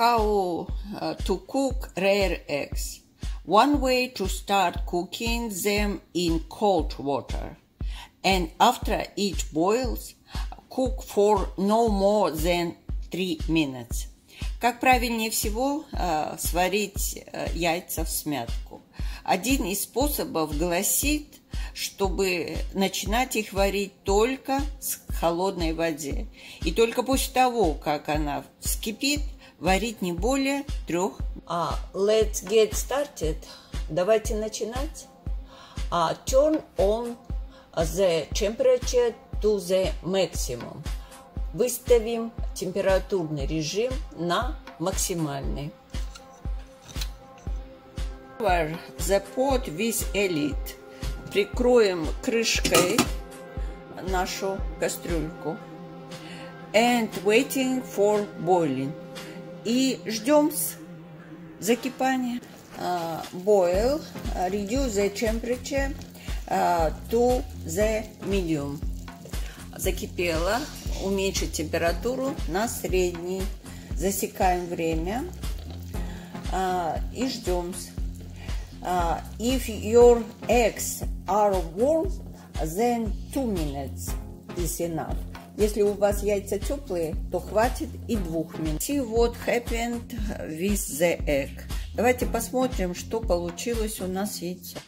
how uh, to cook rare eggs. One way to start cooking them in cold water. And after each boils, cook for no more than 3 minutes. Как правильнее всего э, сварить э, яйца в смятку? Один из способов гласит, чтобы начинать их варить только с холодной воде. И только после того, как она вскипит, варить не более трех. А, let's get started. Давайте начинать. А, turn on the temperature to the maximum. Выставим температурный режим на максимальный. Cover the pot with a lid. Прикроем крышкой нашу кастрюльку. And waiting for boiling. И ждем закипания. Uh, boil, reduce the temperature uh, to the medium. Закипело, уменьшить температуру на средний. Засекаем время uh, и ждем. Uh, if your eggs are warm, then two minutes is enough. Если у вас яйца теплые, то хватит и двух минут. See what happened with the egg. Давайте посмотрим, что получилось у нас яйцо.